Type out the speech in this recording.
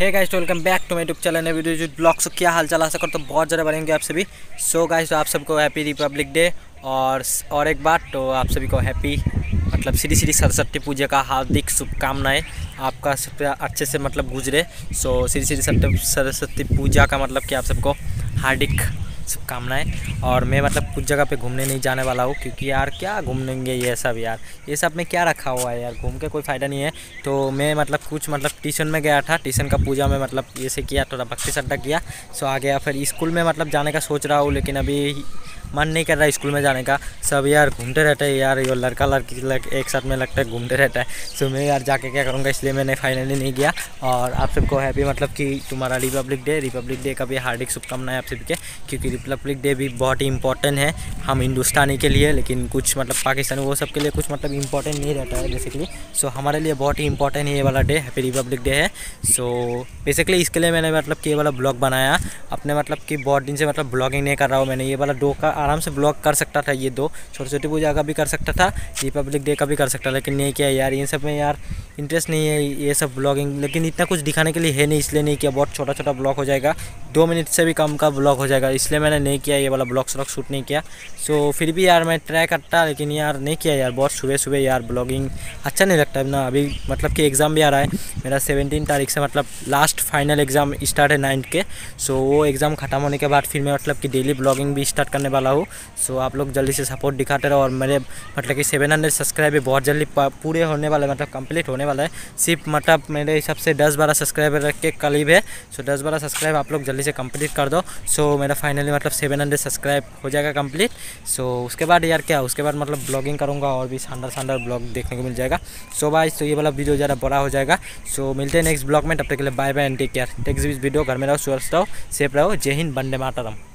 Hey guys welcome back to my YouTube channel video जो blog से क्या हाल चला सको तो बहुत ज़्यादा बढ़ेंगे आप सभी। सो so गाइस तो आप सबको हैप्पी रिपब्लिक डे और और एक बार तो आप सभी को हैप्पी मतलब श्री श्री सरस्वती पूजा का हार्दिक शुभकामनाएँ आपका अच्छे से मतलब गुजरे। सो श्री श्री सरस्वती पूजा का मतलब कि आप सबको हार्दिक शुभकामनाएँ। और मैं मतलब कुछ जगह पे घूमने नहीं जाने वाला हूँ, क्योंकि यार क्या घूमेंगे ये सब यार? ये सब में क्या रखा हुआ है यार? घूम के कोई फ़ायदा नहीं है। तो मैं मतलब कुछ मतलब ट्यूशन में गया था, ट्यूशन का पूजा में मतलब ये किया, थोड़ा भक्ति सड्डा किया। सो आ गया फिर स्कूल में मतलब जाने का सोच रहा हूँ, लेकिन अभी मन नहीं कर रहा है स्कूल में जाने का। सब यार घूमते रहते हैं यार, ये लड़का लड़की लग, एक साथ में लगता है घूमते रहता है। सो मैं यार जाके क्या करूँगा, इसलिए मैंने फाइनली नहीं गया और आप सबको हैप्पी मतलब कि तुम्हारा रिपब्लिक डे रिपब्लिक डे का भी हार्दिक शुभकामनाएँ आप सबके, क्योंकि रिपब्लिक डे भी बहुत ही इंपॉर्टेंट है हम हिंदुस्तानी के लिए, लेकिन कुछ मतलब पाकिस्तानी वो सब के लिए कुछ मतलब इंपॉर्टेंट नहीं रहता है बेसिकली सो हमारे लिए बहुत ही इंपॉर्टेंट है ये वाला डे हैप्पी रिपब्लिक डे है। सो बेसिकली इसके लिए मैंने मतलब कि ये वाला ब्लॉग बनाया। अपने मतलब कि बहुत दिन से मतलब ब्लॉगिंग नहीं कर रहा हूँ मैंने। ये वाला डो का आराम से ब्लॉग कर सकता था ये दो। छोटी छोटी पूजा का भी कर सकता था रिपब्लिक डे का भी कर सकता लेकिन नहीं किया यार इन सब में यार इंटरेस्ट नहीं है ये सब ब्लॉगिंग लेकिन इतना कुछ दिखाने के लिए है नहीं, इसलिए नहीं किया। बहुत छोटा छोटा ब्लॉग हो जाएगा। दो मिनट से भी कम का ब्लॉग हो जाएगा, इसलिए मैंने नहीं किया, ये वाला ब्लॉग श्लॉग शूट नहीं किया। सो फिर भी यार मैं ट्राई करता, लेकिन यार नहीं किया यार, बहुत सुबह सुबह यार ब्लॉगिंग अच्छा नहीं लगता ना, अभी मतलब कि एग्ज़ाम भी आ रहा है, मेरा सेवनटीन तारीख से मतलब लास्ट फाइनल एग्ज़ाम स्टार्ट है नाइन्थ के सो वो एग्ज़ाम ख़त्म होने के बाद फिर मैं मतलब कि डेली ब्लॉगिंग भी स्टार्ट करने वाला हूँ। सो आप लोग जल्दी से सपोर्ट दिखाते रहो और मेरे मतलब कि सेवन हंड्रेड सब्सक्राइब भी बहुत जल्दी पूरे होने वाला है मतलब कंप्लीट होने वाला है। सिर्फ़ मतलब मेरे हिसाब से दस बारह सब्सक्राइबर रख के करीब है सो दस बारह सब्सक्राइब आप लोग जल्दी से कंप्लीट कर दो। सो मेरा फाइनली मतलब सेवन हंड्रेड सब्सक्राइब हो जाएगा कंप्लीट सो उसके बाद यार क्या, उसके बाद मतलब ब्लॉगिंग करूँगा और भी शानदार शानदार ब्लॉग देखने को मिल जाएगा। सो बाय तो ये वाला वीडियो ज़्यादा बड़ा हो जाएगा। सो मिलते हैं नेक्स्ट ब्लॉग में। तब तक के लिए bye bye and take care takes video घर में रहो, स्वस्थ रहो सेफ़ रहो। जय हिंद बंदे मातरम।